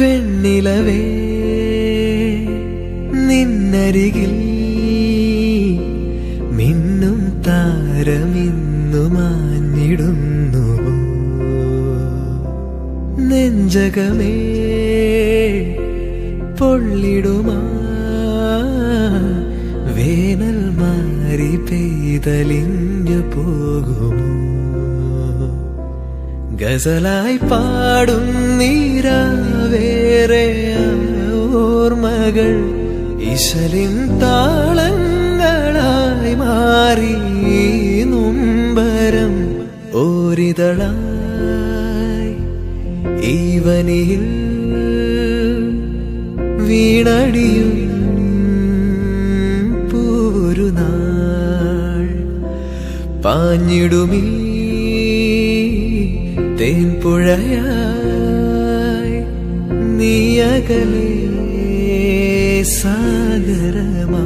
പെണ്ണിലവേ നിന്നരികിൽ മിന്നും താരമിന്നു മാഞ്ഞിടുന്നു നെഞ്ചകമേ പൊള്ളിടുമാ വേനൽ മാറി പെയ്തലിഞ്ഞു പോകുമോ? ഗസലായി പാടും നീരാവേറെ ഓർമ്മകൾ ഇശലിൻ താളങ്ങളായി മാറി നുംബരം ഓരിതളായി ഈവനിയിൽ വീണടിയും പൂരു നാൾ. പാഞ്ഞിടുമീ തേൻപുഴയായി നീയകലേ सागरमा